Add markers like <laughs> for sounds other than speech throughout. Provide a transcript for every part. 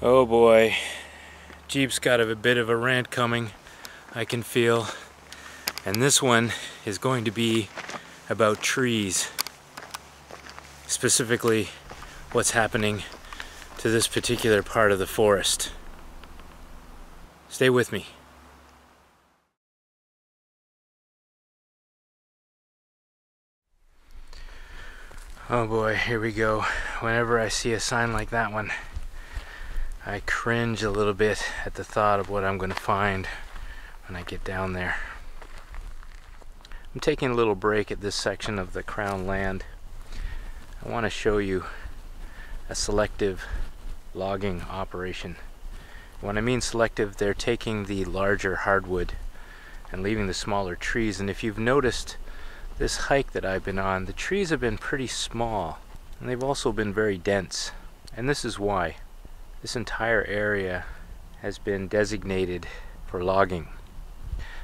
Oh boy, Jeep's got a bit of a rant coming, I can feel. And this one is going to be about trees. Specifically, what's happening to this particular part of the forest. Stay with me. Oh boy, here we go. Whenever I see a sign like that one, I cringe a little bit at the thought of what I'm going to find when I get down there. I'm taking a little break at this section of the Crown land. I want to show you a selective logging operation. When I mean selective, they're taking the larger hardwood and leaving the smaller trees. And if you've noticed this hike that I've been on, the trees have been pretty small and they've also been very dense. And this is why. This entire area has been designated for logging.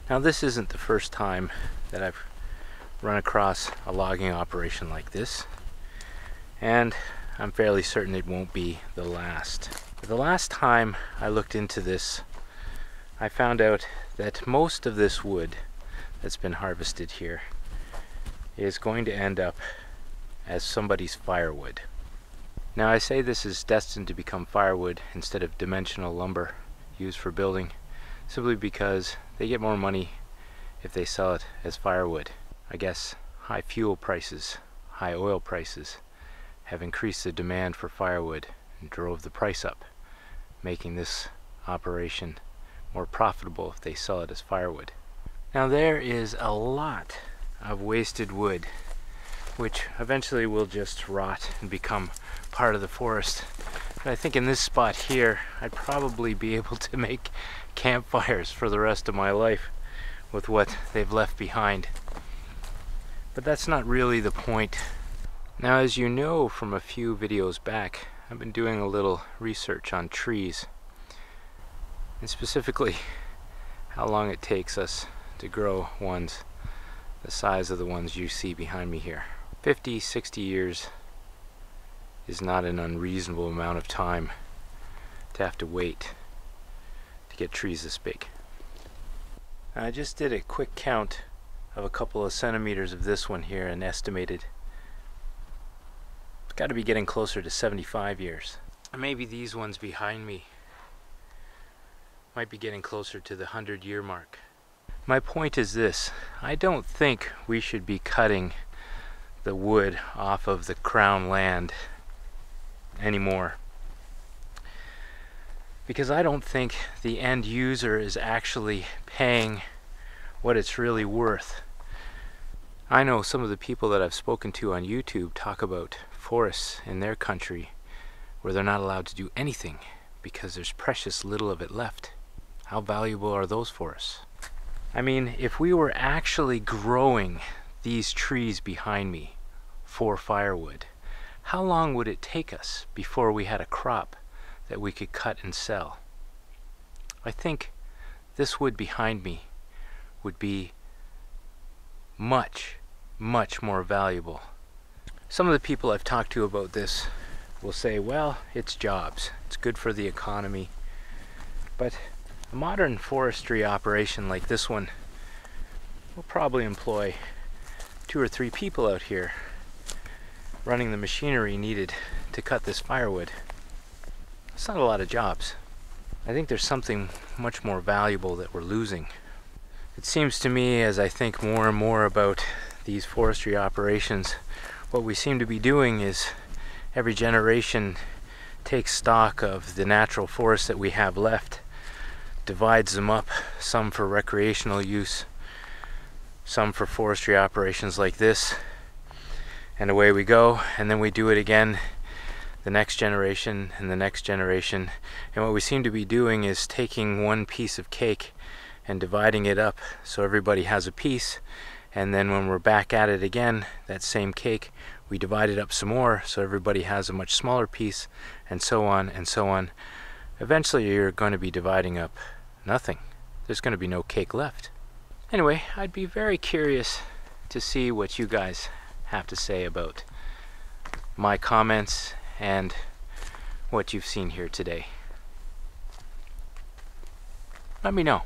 Now this isn't the first time that I've run across a logging operation like this and I'm fairly certain it won't be the last. The last time I looked into this I found out that most of this wood that's been harvested here is going to end up as somebody's firewood. Now I say this is destined to become firewood instead of dimensional lumber used for building simply because they get more money if they sell it as firewood. I guess high fuel prices, high oil prices have increased the demand for firewood and drove the price up, making this operation more profitable if they sell it as firewood. Now there is a lot of wasted wood which eventually will just rot and become part of the forest. I think in this spot here, I'd probably be able to make campfires for the rest of my life with what they've left behind. But that's not really the point. Now, as you know from a few videos back, I've been doing a little research on trees. And specifically, how long it takes us to grow ones the size of the ones you see behind me here. 50, 60 years is not an unreasonable amount of time to have to wait to get trees this big. I just did a quick count of a couple of centimeters of this one here and estimated it's got to be getting closer to 75 years. Maybe these ones behind me might be getting closer to the 100 year mark. My point is this, I don't think we should be cutting the wood off of the crown land anymore because I don't think the end user is actually paying what it's really worth. I know some of the people that I've spoken to on YouTube talk about forests in their country where they're not allowed to do anything because there's precious little of it left. How valuable are those forests? I mean, if we were actually growing these trees behind me, for firewood, how long would it take us before we had a crop that we could cut and sell? I think this wood behind me would be much, much more valuable. Some of the people I've talked to about this will say, well, it's jobs. It's good for the economy. But a modern forestry operation like this one will probably employ two or three people out here running the machinery needed to cut this firewood. It's not a lot of jobs. I think there's something much more valuable that we're losing. It seems to me as I think more and more about these forestry operations, what we seem to be doing is every generation takes stock of the natural forests that we have left, divides them up, some for recreational use, some for forestry operations like this, and away we go and then we do it again the next generation and the next generation. And what we seem to be doing is taking one piece of cake and dividing it up so everybody has a piece. And then when we're back at it again that same cake we divide it up some more so everybody has a much smaller piece and so on and so on. Eventually you're going to be dividing up nothing. There's going to be no cake left. Anyway I'd be very curious to see what you guys have to say about my comments and what you've seen here today. Let me know.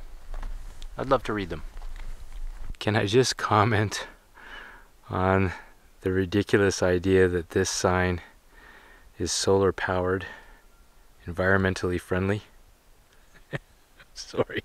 I'd love to read them. Can I just comment on the ridiculous idea that this sign is solar powered, environmentally friendly? <laughs> Sorry.